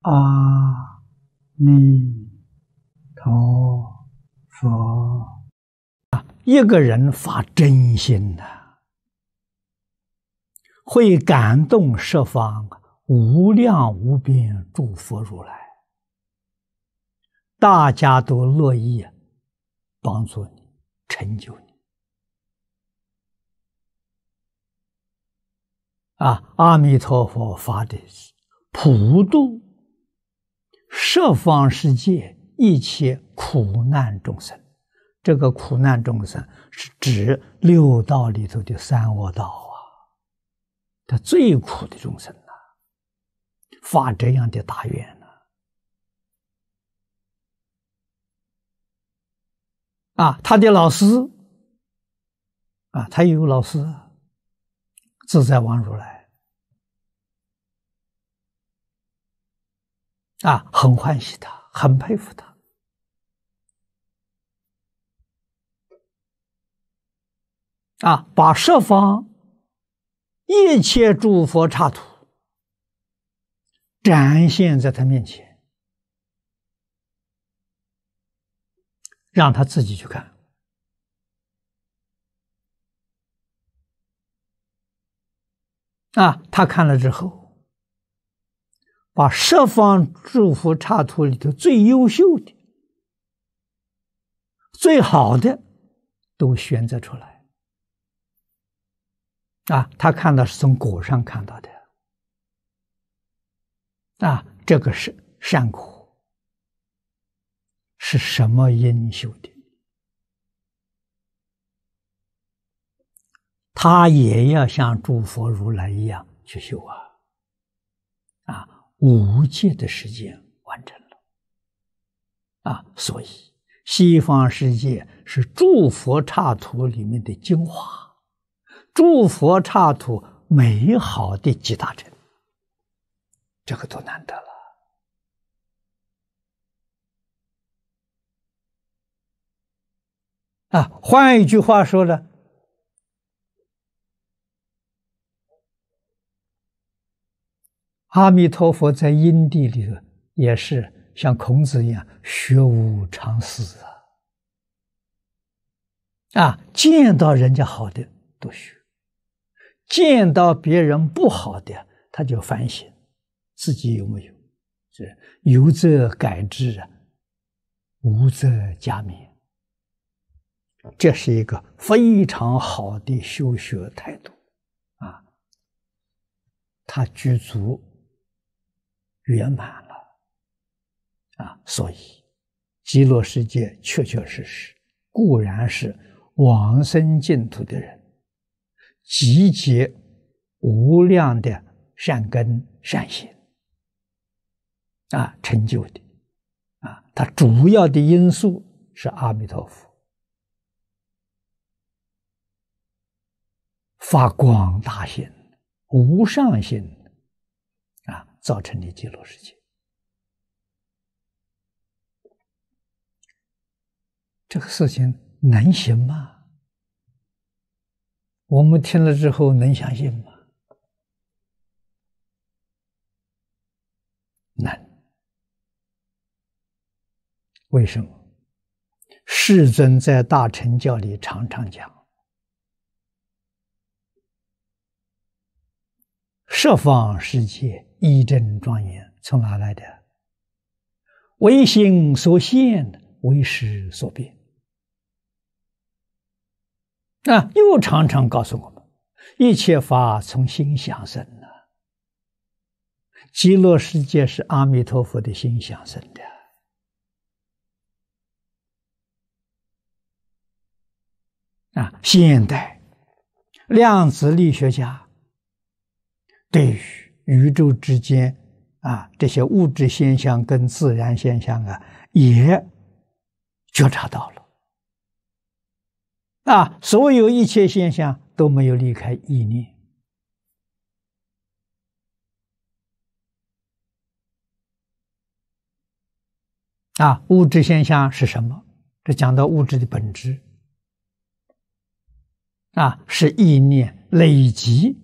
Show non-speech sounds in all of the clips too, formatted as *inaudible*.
阿弥陀佛啊！一个人发真心的，会感动十方无量无边诸佛如来，大家都乐意帮助你，成就你。啊！阿弥陀佛发的是普度十方世界一切苦难众生，这个苦难众生是指六道里头的三恶道啊，他最苦的众生呐，发这样的大愿呢？啊，他的老师啊，他有老师。自在王如来啊，很欢喜他，很佩服他啊，把十方一切诸佛刹土展现在他面前，让他自己去看。啊，他看了之后，把十方诸佛刹土里头最优秀的、最好的都选择出来。啊，他看到是从果上看到的。啊，这个是善果，是什么因修的？他也要像诸佛如来一样去修啊！啊，无界的时间完成了啊！所以西方世界是诸佛刹土里面的精华，诸佛刹土美好的集大成，这个多难得了啊！换一句话说呢？阿弥陀佛在因地里头也是像孔子一样学无常思啊，啊，见到人家好的都学，见到别人不好的他就反省自己有没有，是有则改之啊，无则加勉，这是一个非常好的修学态度啊，他具足。圆满了啊！所以极乐世界确确实实固然是往生净土的人集结无量的善根善行啊成就的啊，它主要的因素是阿弥陀佛发广大心、无上心。造成的极乐世界，这个事情能行吗？我们听了之后能相信吗？难。为什么？世尊在大乘教里常常讲。十方世界一真庄严，从哪来的？唯心所现，唯识所变。啊，又常常告诉我们：一切法从心想生的。极乐世界是阿弥陀佛的心想生的。啊，现代量子力学家。对于宇宙之间啊这些物质现象跟自然现象啊，也觉察到了啊，所有一切现象都没有离开意念啊，物质现象是什么？这讲到物质的本质啊，是意念累积。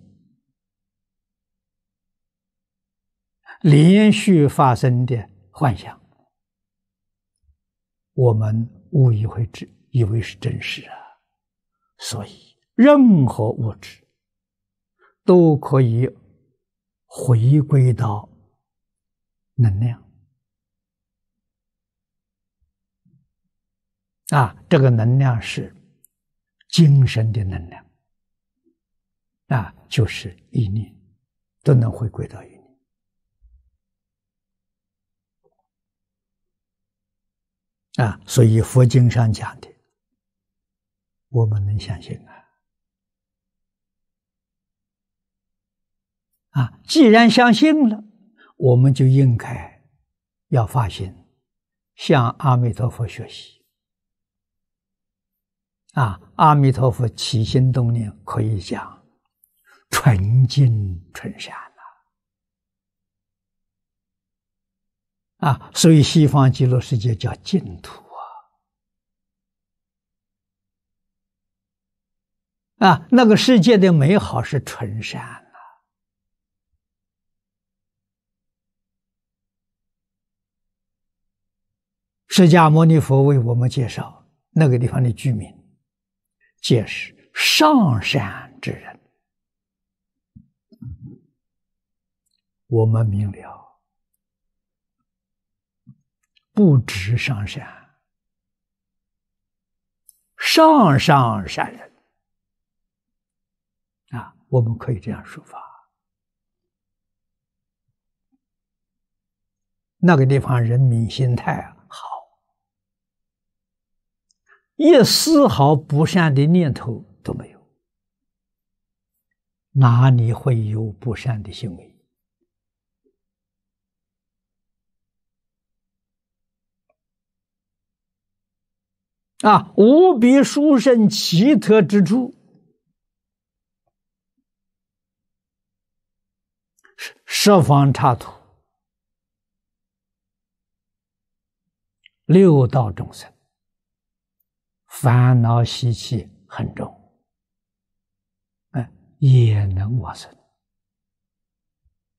连续发生的幻想，我们误以为之，以为是真实啊。所以，任何物质都可以回归到能量。啊，这个能量是精神的能量啊，就是意念都能回归到意念。啊，所以佛经上讲的，我们能相信啊！啊，既然相信了，我们就应该要发心向阿弥陀佛学习。啊，阿弥陀佛起心动念可以讲纯净纯善啊，所以西方极乐世界叫净土啊！啊，那个世界的美好是纯善啊！释迦牟尼佛为我们介绍那个地方的居民，皆是上善之人，我们明了。不止上善，上上善人啊，我们可以这样说法。那个地方人民心态好，一丝毫不善的念头都没有，哪里会有不善的行为？啊，无比殊胜奇特之处，十方刹土，六道众生烦恼习气很重，哎，也能往生。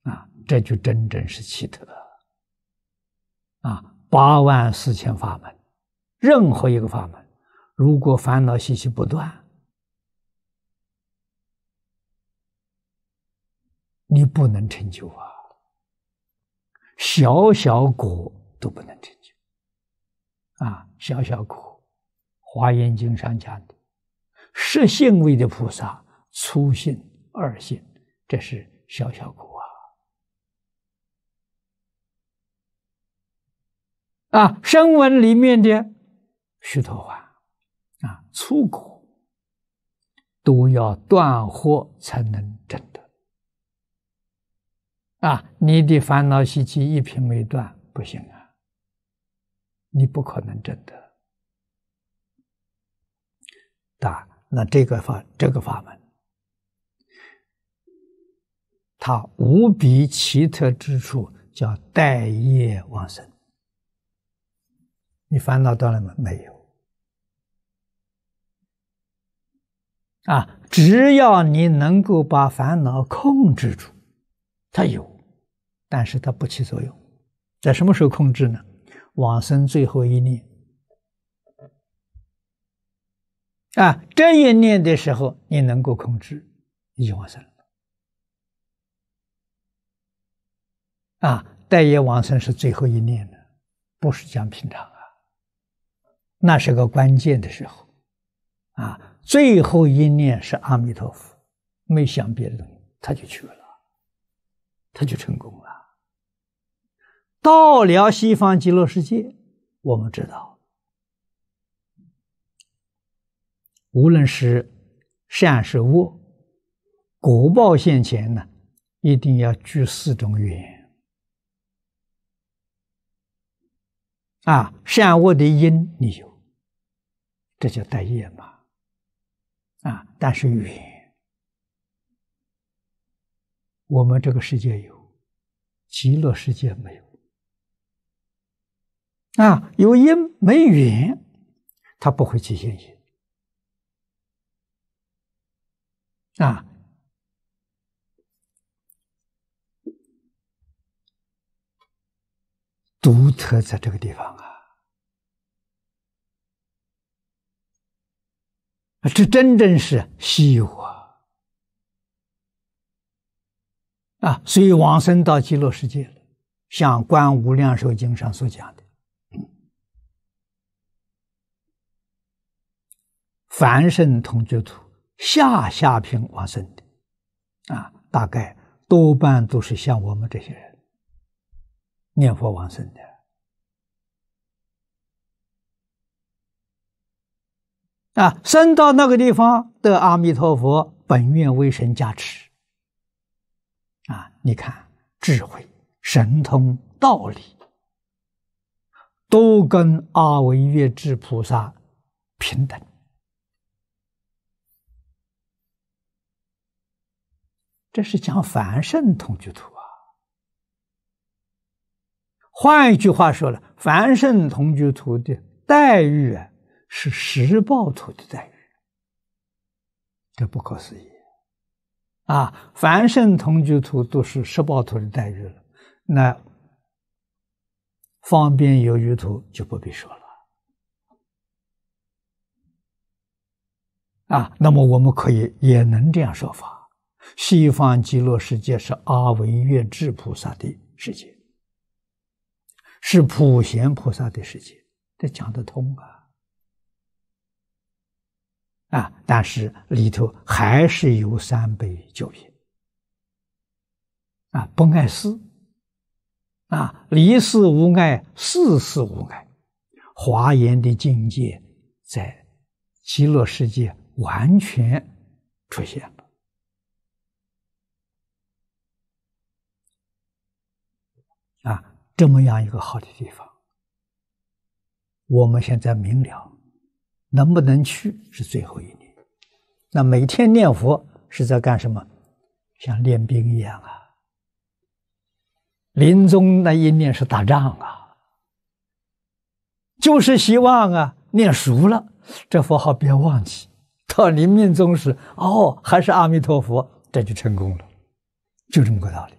啊，这就真正是奇特啊！八万四千法门。任何一个法门，如果烦恼习气不断，你不能成就啊！小小果都不能成就啊！小小果，《华严经》上讲的，十性位的菩萨，初性、二性，这是小小果啊！啊，声闻里面的。须陀洹啊，粗果都要断惑才能证得啊！你的烦恼习气一品没断，不行啊，你不可能证得。啊，那这个法，这个法门，它无比奇特之处，叫待业往生。你烦恼断了吗？没有。啊，只要你能够把烦恼控制住，它有，但是它不起作用。在什么时候控制呢？往生最后一念。啊，这一念的时候，你能够控制，你就往生了。啊，待业往生是最后一念的，不是讲平常啊。那是个关键的时候，啊，最后一念是阿弥陀佛，没想别的东西，他就去了，他就成功了。到了西方极乐世界，我们知道，无论是善是恶，果报现前呢，一定要具四种缘。啊，善恶的因你有。这叫待业嘛，啊！但是缘，我们这个世界有，极乐世界没有。啊，有因没缘，它不会起现行。啊，独特在这个地方啊！这真正是稀有啊！啊，所以往生到极乐世界了，像《观无量寿经》上所讲的，凡圣同居土下下品往生的，啊，大概多半都是像我们这些人念佛往生的。啊，生到那个地方的阿弥陀佛本愿为神加持。啊，你看智慧、神通、道理，都跟阿维月智菩萨平等。这是讲凡圣同居土。换一句话说了，凡圣同居土的待遇啊。是十报土的待遇，这不可思议啊！凡圣同居土都是十报土的待遇了，那方便有余土就不必说了啊。那么我们可以也能这样说法：西方极乐世界是阿维月智菩萨的世界，是普贤菩萨的世界，这讲得通啊。啊，但是里头还是有三杯酒品。啊，不碍事。啊，离事无碍，事事无碍，华严的境界在极乐世界完全出现了。啊，这么样一个好的地方，我们现在明了。能不能去是最后一年？那每天念佛是在干什么？像练兵一样啊！临终那一念是打仗啊，就是希望啊念熟了，这佛号别忘记。到临命终时，哦，还是阿弥陀佛，这就成功了，就这么个道理。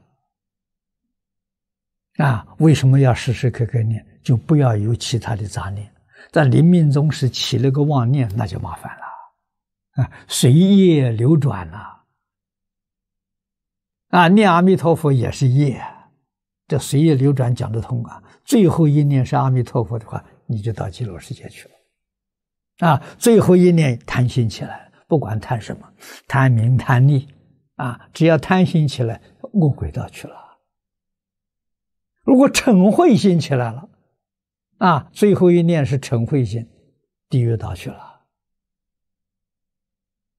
啊，为什么要时时刻刻念？就不要有其他的杂念。在临命终时起了个妄念，那就麻烦了，啊，随业流转了，啊，念阿弥陀佛也是业，这随业流转讲得通啊。最后一念是阿弥陀佛的话，你就到极乐世界去了，啊，最后一念贪心起来，不管贪什么，贪名贪利，啊，只要贪心起来，恶鬼道去了。如果嗔恚心起来了。啊，最后一念是嗔恚心，地狱道去了。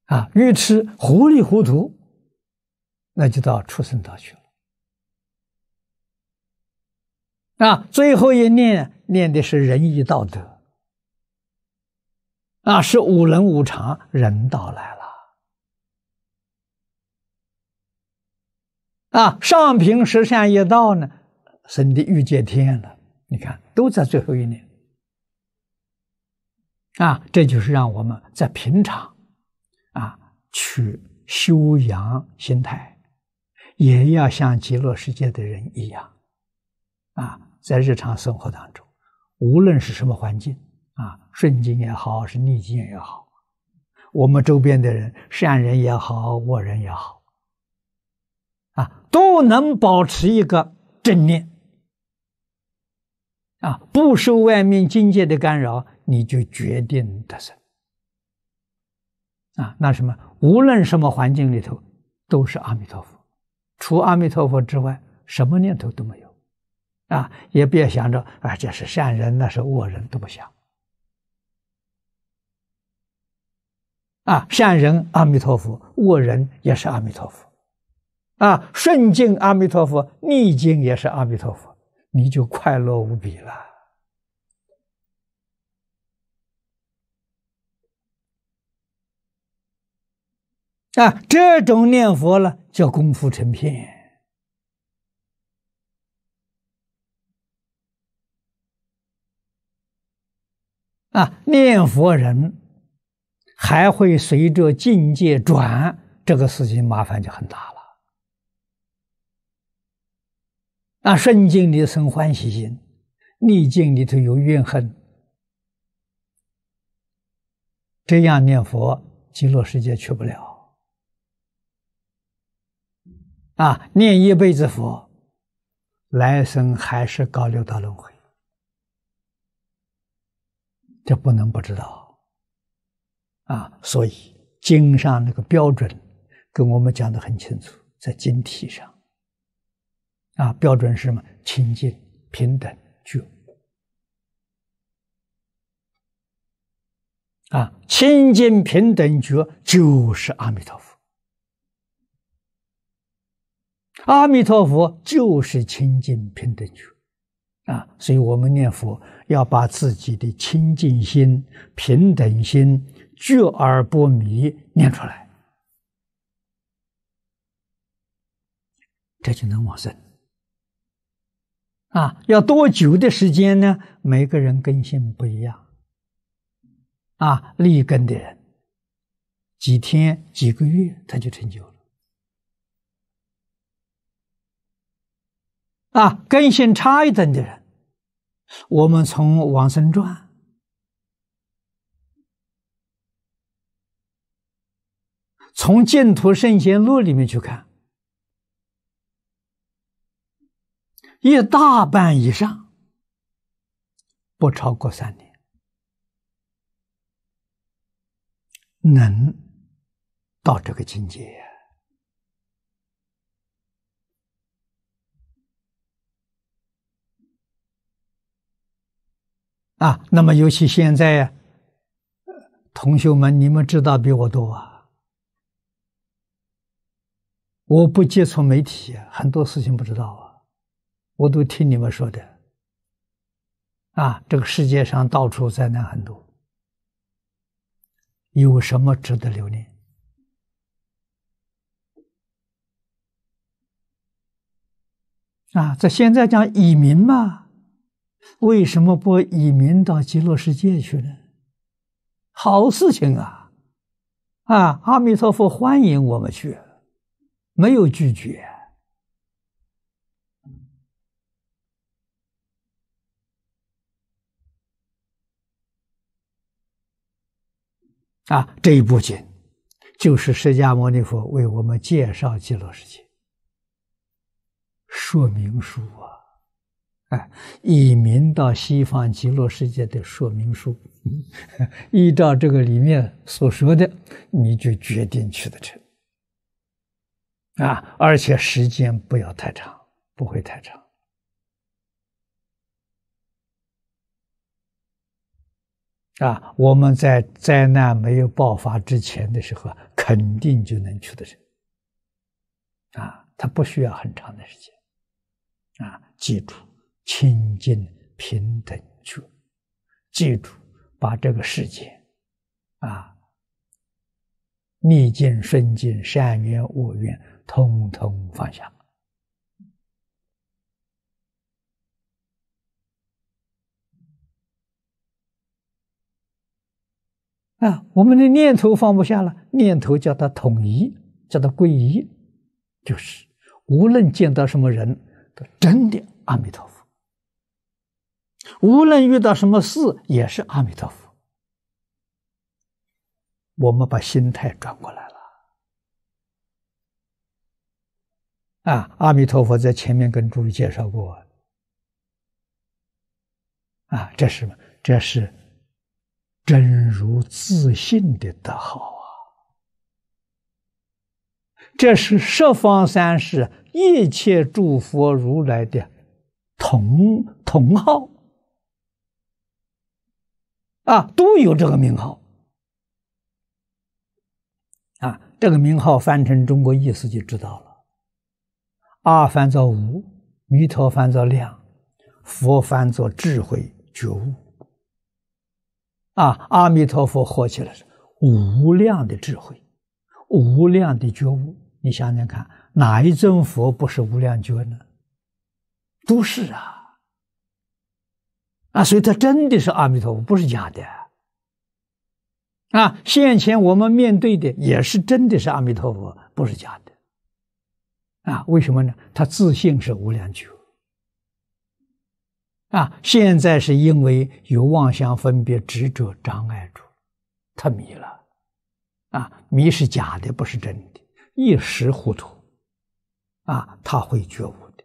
啊，愚痴糊里糊涂，那就到畜生道去了。啊，最后一念念的是仁义道德，啊，是五伦五常，人道来了。啊，上品十善业道呢，升的欲界天了。你看，都在最后一年啊！这就是让我们在平常啊去修养心态，也要像极乐世界的人一样啊，在日常生活当中，无论是什么环境啊，顺境也好，是逆境也好，我们周边的人，善人也好，恶人也好，啊，都能保持一个正念。啊，不受外面境界的干扰，你就决定得胜。啊，那什么，无论什么环境里头，都是阿弥陀佛，除阿弥陀佛之外，什么念头都没有。啊，也别想着啊，这是善人，那是恶人，都不想。啊，善人阿弥陀佛，恶人也是阿弥陀佛。啊，顺境阿弥陀佛，逆境也是阿弥陀佛。你就快乐无比了啊！这种念佛了叫功夫成片啊！念佛人还会随着境界转，这个事情麻烦就很大了。那，顺境里生欢喜心，逆境里头有怨恨，这样念佛，极乐世界去不了。啊，念一辈子佛，来生还是高六道轮回，这不能不知道。啊，所以经上那个标准跟我们讲的很清楚，在经题上。啊，标准是什么？清净、平等、觉。啊，清净、平等、觉就是阿弥陀佛。阿弥陀佛就是清净、平等、觉。啊，所以我们念佛要把自己的清净心、平等心、觉而不迷念出来，这就能往生。啊，要多久的时间呢？每个人根性不一样。啊，立根的人，几天、几个月他就成就了。啊，根性差一点的人，我们从《往生传》、从《净土圣贤录》里面去看。一大半以上，不超过三年，能到这个境界呀啊！那么，尤其现在，同学们，你们知道比我多啊！我不接触媒体，很多事情不知道啊。我都听你们说的，啊，这个世界上到处灾难很多，有什么值得留恋？啊，这现在讲移民嘛，为什么不移民到极乐世界去呢？好事情啊！啊，阿弥陀佛欢迎我们去，没有拒绝。啊，这一部经就是释迦牟尼佛为我们介绍极乐世界说明书啊！哎，移民到西方极乐世界的说明书，依照这个里面所说的，你就决定去得成啊！而且时间不要太长，不会太长。啊，我们在灾难没有爆发之前的时候，肯定就能去得成。啊，他不需要很长的时间。啊，记住清净平等去，记住把这个世界，啊，逆境顺境善缘恶缘，通通放下。啊，我们的念头放不下了，念头叫它统一，叫它归一，就是无论见到什么人，都真的阿弥陀佛；无论遇到什么事，也是阿弥陀佛。我们把心态转过来了。啊，阿弥陀佛在前面跟诸位介绍过。啊，这是什么？这是。真如自信的德号啊！这是十方三世一切诸佛如来的同同号啊，都有这个名号啊。这个名号翻成中国意思就知道了：阿翻作无，弥陀翻作量，佛翻作智慧觉悟。啊，阿弥陀佛活起来是无量的智慧，无量的觉悟。你想想看，哪一尊佛不是无量觉呢？都是啊，啊，所以他真的是阿弥陀佛，不是假的。啊，现前我们面对的也是真的是阿弥陀佛，不是假的。啊，为什么呢？他自信是无量觉。啊，现在是因为有妄想分别执着障碍住，他迷了，啊，迷是假的，不是真的，一时糊涂，啊，他会觉悟的。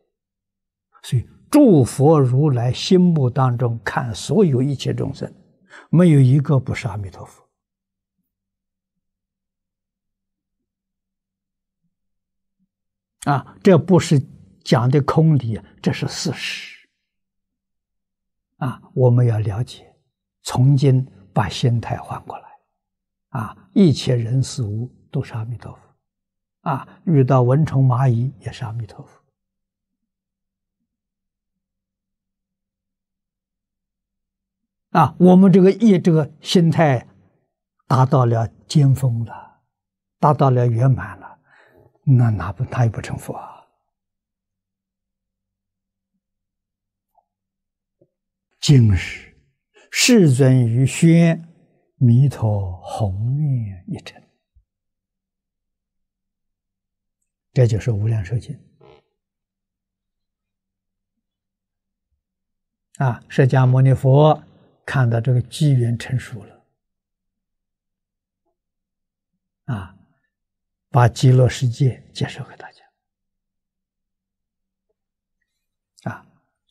所以，诸佛如来心目当中看所有一切众生，没有一个不是阿弥陀佛，啊，这不是讲的空理，这是事实。啊，我们要了解，从今把心态换过来，啊，一切人事物都是阿弥陀佛，啊，遇到蚊虫蚂蚁也是阿弥陀佛，啊，我们这个业这个心态达到了巅峰了，达到了圆满了，那哪不他也不成佛啊？今日世尊于宣弥陀宏愿一成，这就是无量寿经啊！释迦牟尼佛看到这个机缘成熟了，啊，把极乐世界介绍给大家。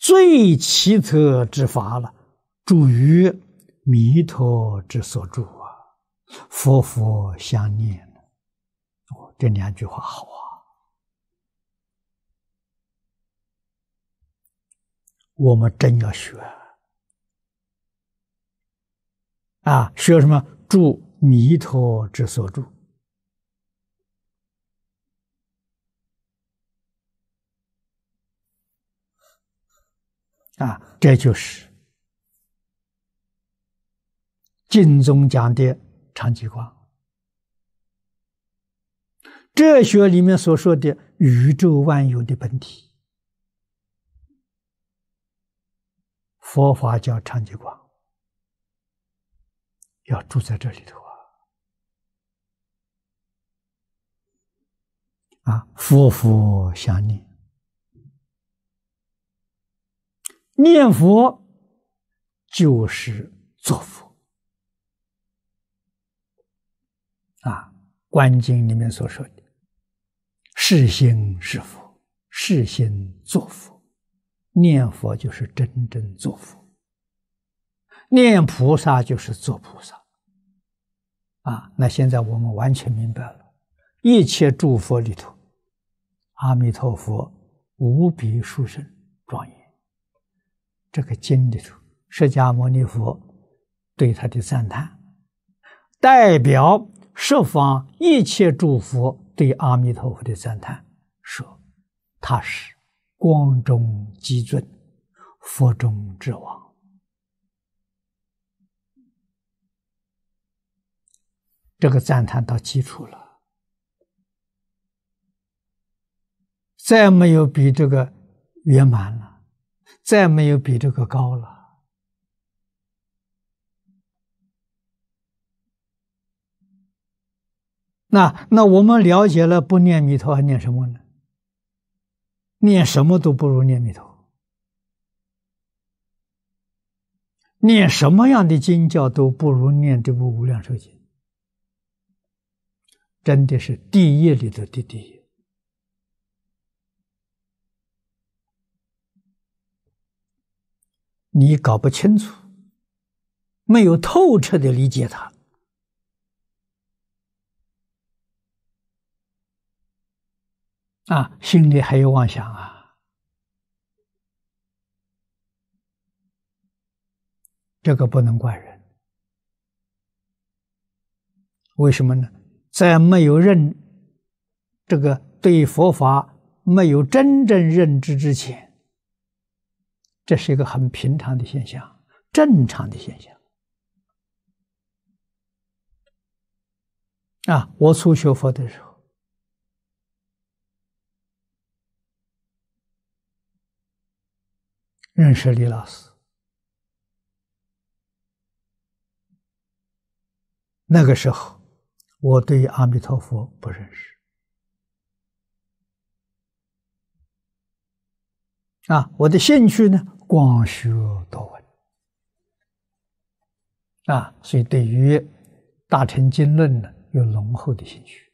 最奇特之法了，住于弥陀之所住啊，佛佛相念。哦，这两句话好啊！我们真要学啊！学什么？住弥陀之所住。啊，这就是经中讲的长吉光，哲学里面所说的宇宙万有的本体，佛法叫长吉光，要住在这里头啊！啊，佛佛相念。念佛就是做佛啊，《观经》里面所说的“是心是佛，是心做佛”，念佛就是真正做佛，念菩萨就是做菩萨啊。那现在我们完全明白了，一切诸佛里头，阿弥陀佛无比殊胜。这个经里头，释迦牟尼佛对他的赞叹，代表十方一切诸佛对阿弥陀佛的赞叹，说他是光中极尊，佛中之王。这个赞叹到基础了，再没有比这个圆满了。再没有比这个高了。那那我们了解了，不念弥陀还念什么呢？念什么都不如念弥陀，念什么样的经教都不如念这部《无量寿经》，真的是第一里的第一。你搞不清楚，没有透彻的理解它，啊，心里还有妄想啊，这个不能怪人。为什么呢？在没有认这个对佛法没有真正认知之前。这是一个很平常的现象，正常的现象。啊，我初学佛的时候，认识李老师，那个时候我对阿弥陀佛不认识。啊，我的兴趣呢？广学多闻啊，所以对于《大乘经论》呢有浓厚的兴趣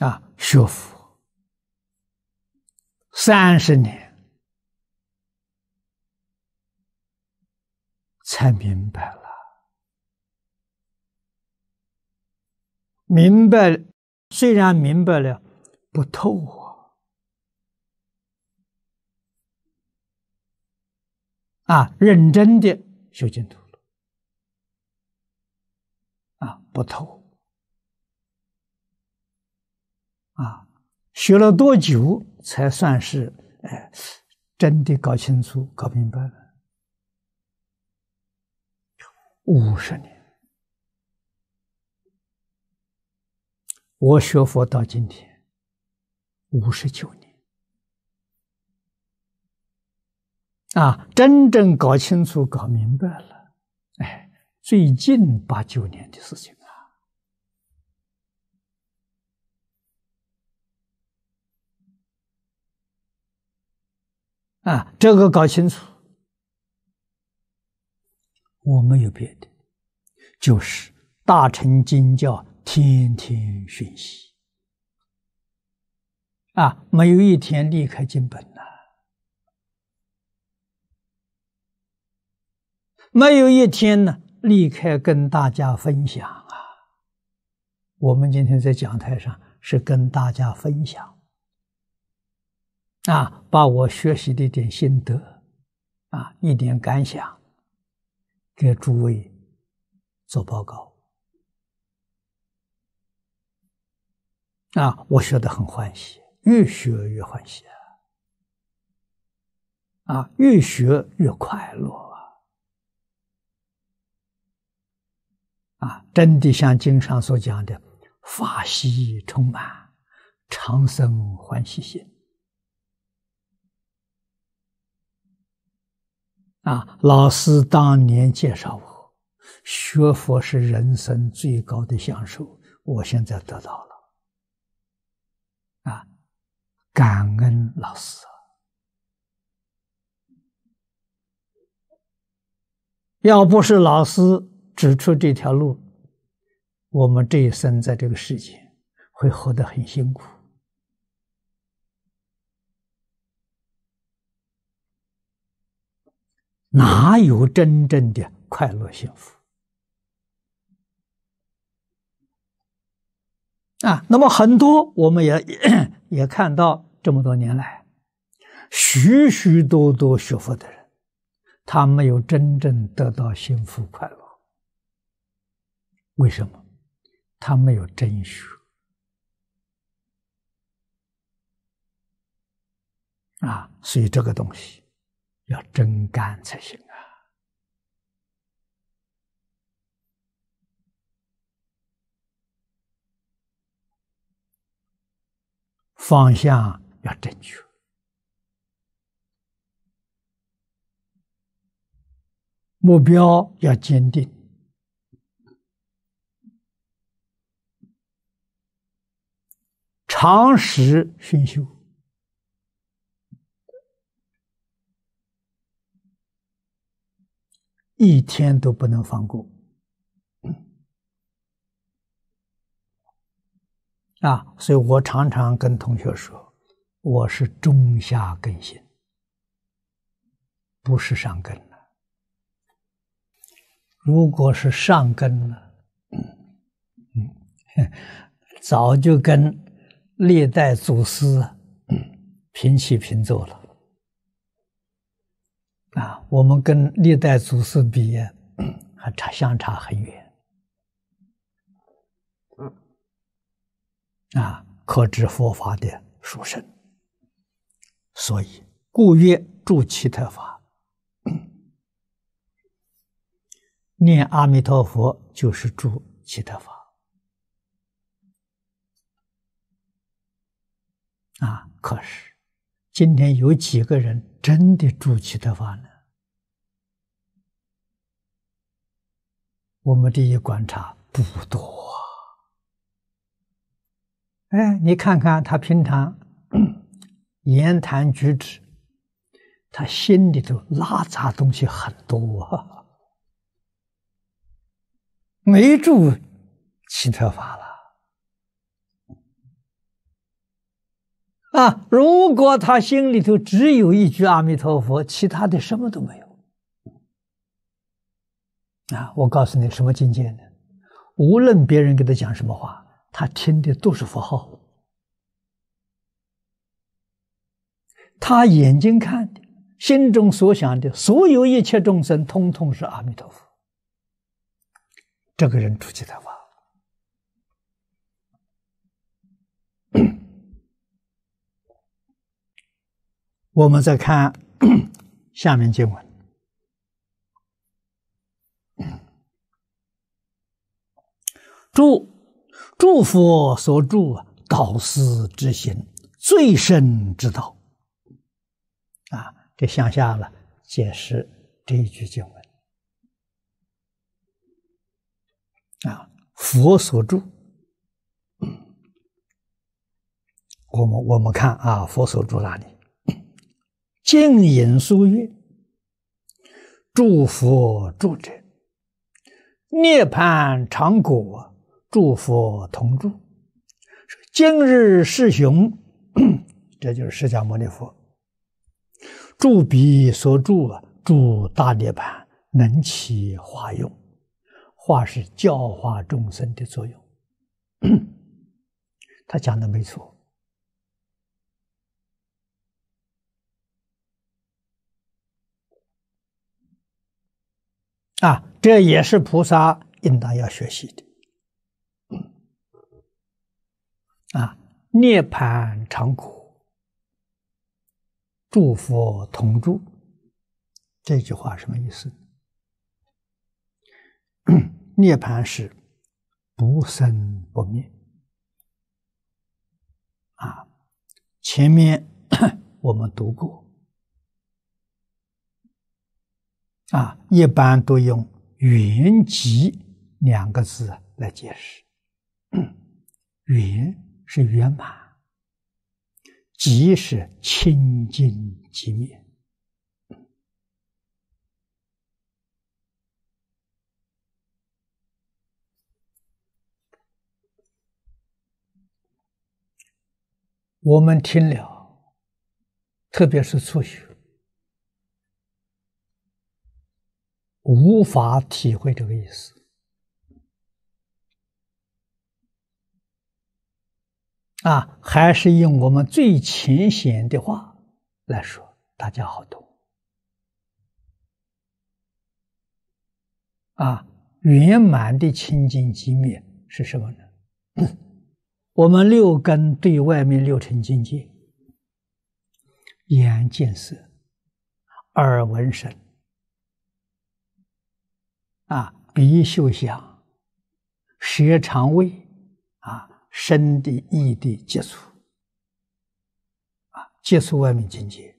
啊，学佛三十年。才明白了，明白，虽然明白了，不透啊！啊，认真的修净土了，啊，不透，啊，学了多久才算是哎，真的搞清楚、搞明白了？五十年，我学佛到今天五十九年啊，真正搞清楚、搞明白了，哎，最近八九年的事情啊，啊，这个搞清楚。我没有别的，就是大乘经教天天学习啊，没有一天离开经本呐，没有一天呢离开跟大家分享啊。我们今天在讲台上是跟大家分享啊，把我学习的一点心得啊，一点感想。给诸位做报告啊！我学得很欢喜，越学越欢喜啊！啊，越学越快乐啊！啊，真的像经上所讲的，法喜充满，长生欢喜心。啊！老师当年介绍我，学佛是人生最高的享受，我现在得到了。啊，感恩老师！要不是老师指出这条路，我们这一生在这个世界会活得很辛苦。哪有真正的快乐幸福啊？那么很多我们也 *coughs* 也看到，这么多年来，许许多多学佛的人，他没有真正得到幸福快乐。为什么？他没有真学啊！所以这个东西。要真干才行啊！方向要正确，目标要坚定，常识熏修。一天都不能放过啊！所以我常常跟同学说，我是中下根性，不是上根了。如果是上根了，嗯，早就跟历代祖师平起平坐了。啊，我们跟历代祖师比，还差相差很远。啊，可知佛法的殊胜。所以，故曰住奇特法，念阿弥陀佛就是住奇特法。啊，可是今天有几个人真的住奇特法呢？我们这一观察不多。哎，你看看他平常 *coughs* 言谈举止，他心里头拉杂东西很多啊，*laughs* 没住七特法了。啊！如果他心里头只有一句阿弥陀佛，其他的什么都没有。啊！我告诉你，什么境界呢？无论别人给他讲什么话，他听的都是佛号。他眼睛看的，心中所想的，所有一切众生，通通是阿弥陀佛。这个人出奇的法。我们再看下面经文：祝祝佛所助导师之行，最深之道。啊，这向下了解释这一句经文。啊，佛所住，我们我们看啊，佛所住哪里？静隐书月，诸佛住者；涅盘常果，诸佛同住。今日世雄，*clears throat* 这就是释迦牟尼佛。住彼所住啊，住大涅盘，能起化用。化是教化众生的作用。*clears throat* 他讲的没错。啊，这也是菩萨应当要学习的。啊，涅槃常苦，诸佛同住，这句话什么意思？*clears throat* 涅槃是不生不灭。啊，前面 *coughs* 我们读过。啊，一般都用“圆寂”两个字来解释。*clears throat* 圆是圆满，寂是清净寂灭。我们听了，特别是初学。无法体会这个意思啊，还是用我们最浅显的话来说，大家好懂啊。圆满的清净寂灭是什么呢？*clears throat* 我们六根对外面六尘境界：眼见色，耳闻声。啊，鼻嗅香，舌尝味，啊，身的意的接触，啊，接触外面境界，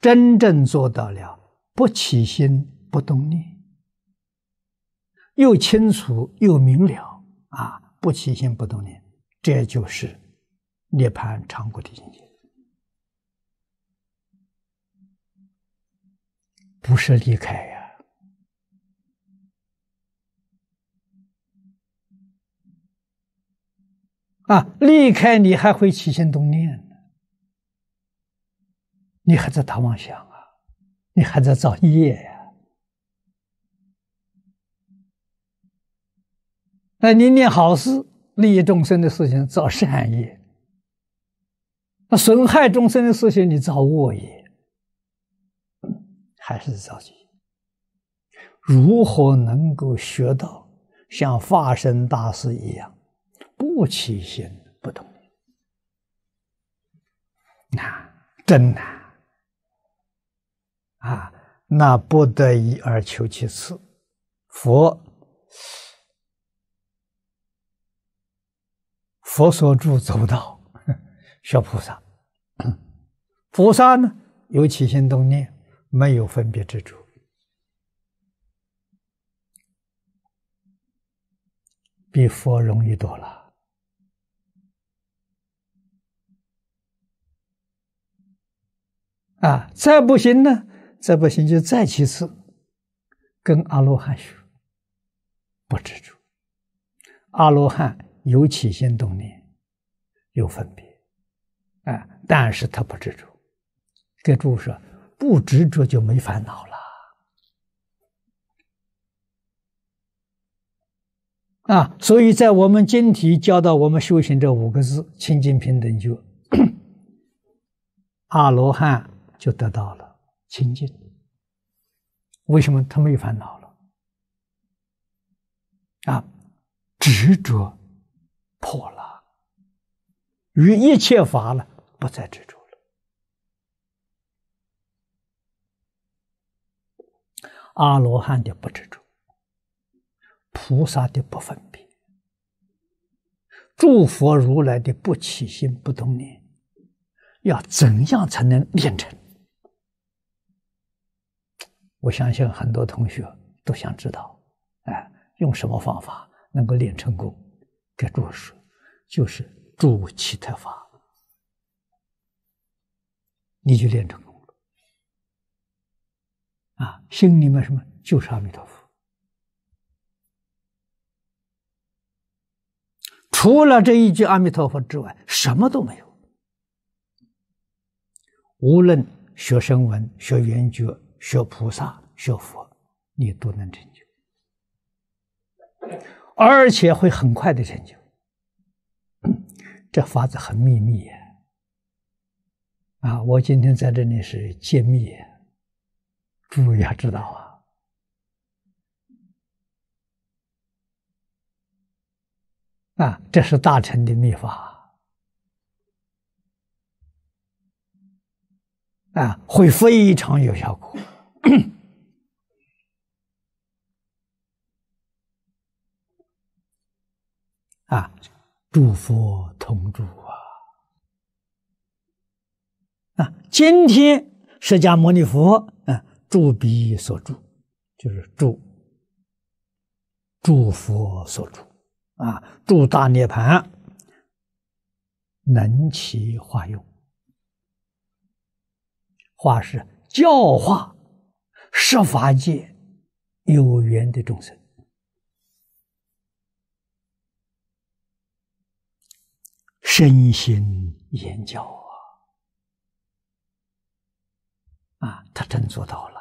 真正做到了不起心不动念，又清楚又明了，啊，不起心不动念，这就是涅槃常果的境界，不是离开呀。啊离开你还会起心动念呢？你还在打妄想啊？你还在造业呀？那你念好事、利益众生的事情，造善业；那损害众生的事情，你造恶业，还是造业？如何能够学到像化身大师一样？不起心不动念，那真难啊！那不得已而求其次，佛佛所住走道，*laughs* 学菩萨。*coughs* 菩萨呢，有起心动念，没有分别执着比佛容易多了。啊，再不行呢？再不行就再其次，跟阿罗汉学，不执着。阿罗汉有起心动念，有分别，啊，但是他不执着。给诸说，不执着就没烦恼了。啊，所以在我们经题教到我们修行这五个字“清净平等觉”，*coughs* 阿罗汉就得到了清净。为什么他没烦恼了？啊，执着破了，于一切法了，不再执着了。阿罗汉的不执着。菩萨的不分别，诸佛如来的不起心不动念，要怎样才能练成？我相信很多同学都想知道，哎，用什么方法能够练成功？给诸位说，就是诸奇特法，你就练成功了。啊，心里面什么就是阿弥陀佛。除了这一句阿弥陀佛之外，什么都没有。无论学声闻、学圆觉、学菩萨、学佛，你都能成就，而且会很快的成就。这法子很秘密啊！我今天在这里是揭秘，诸位要知道啊。啊，这是大乘的秘法，啊，会非常有效果。*coughs* 啊，诸佛同住啊！啊，今天释迦牟尼佛啊，住彼所住，就是住诸佛所住。啊，诸大涅盘能起化用，化是教化十法界有缘的众生，身心言教啊，啊，他真做到了。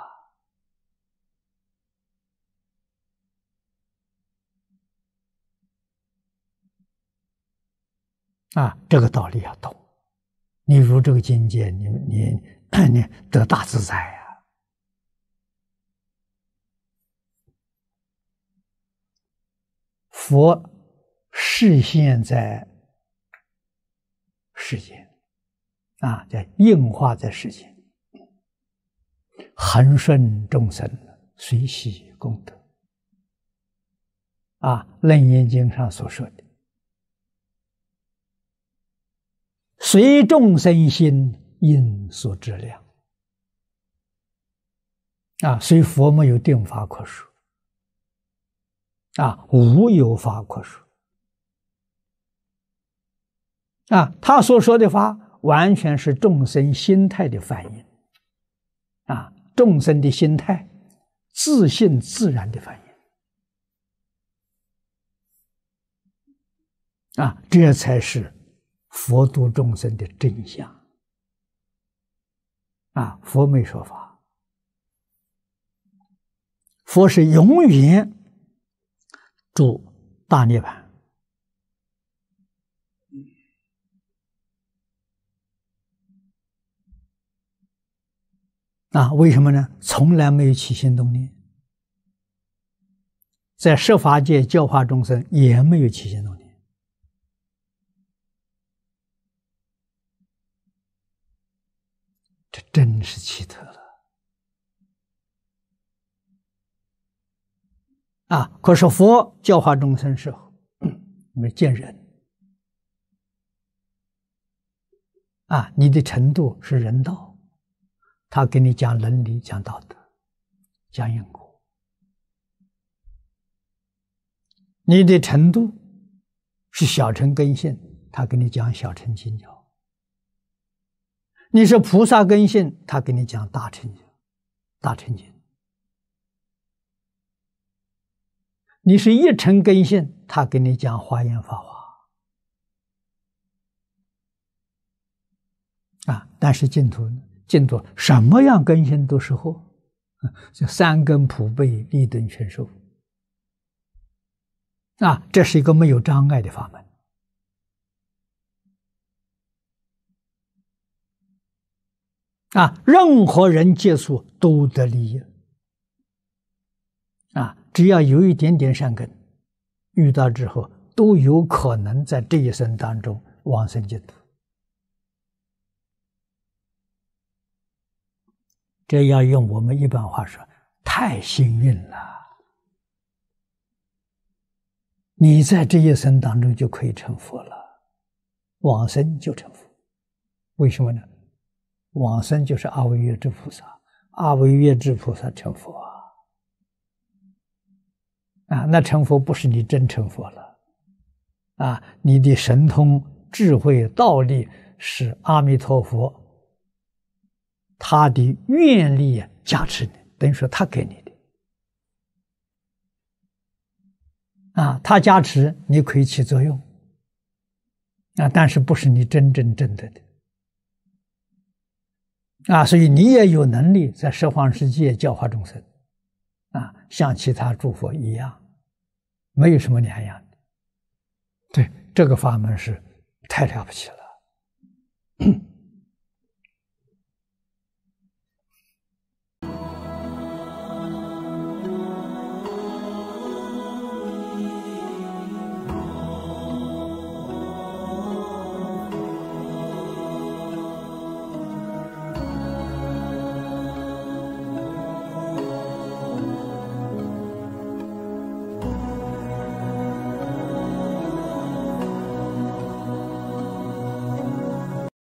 啊，这个道理要懂。你入这个境界，你你 *coughs* 你得大自在呀！佛示现在世间，啊，叫应化在世间，恒顺众生，随喜功德。啊，《楞严经》上所说的。随众生心因所质量啊，随佛没有定法可说啊，无有法可说啊，他所说的话完全是众生心态的反应啊，众生的心态自信自然的反应啊，这才是。佛度众生的真相啊！佛没说法，佛是永远住大涅槃啊！为什么呢？从来没有起心动念，在设法界教化众生也没有起心动念。这真是奇特了啊！可是佛教化众生时候，*clears throat* 没见人。啊，你的程度是人道，他给你讲伦理、讲道德、讲因果；你的程度是小乘根性，他给你讲小乘经教；你是菩萨根性，他给你讲大乘经、大乘经；你是一成根性，他给你讲华严法华。啊！但是净土，净土什么样根性都是货，*laughs* 叫三根普被，立顿全收。啊，这是一个没有障碍的法门。啊，任何人接触都得利益。啊，只要有一点点善根，遇到之后都有可能在这一生当中往生净土。这要用我们一般话说，太幸运了！你在这一生当中就可以成佛了，往生就成佛。为什么呢？往生就是阿惟越之菩萨，阿惟越之菩萨成佛啊！啊，那成佛不是你真成佛了，啊，你的神通、智慧、道力是阿弥陀佛。他的愿力加持你，等于说他给你的啊，他加持你可以起作用啊，但是不是你真真正正的啊？所以你也有能力在十方世界教化众生啊，像其他诸佛一样，没有什么两样的，对这个法门是太了不起了。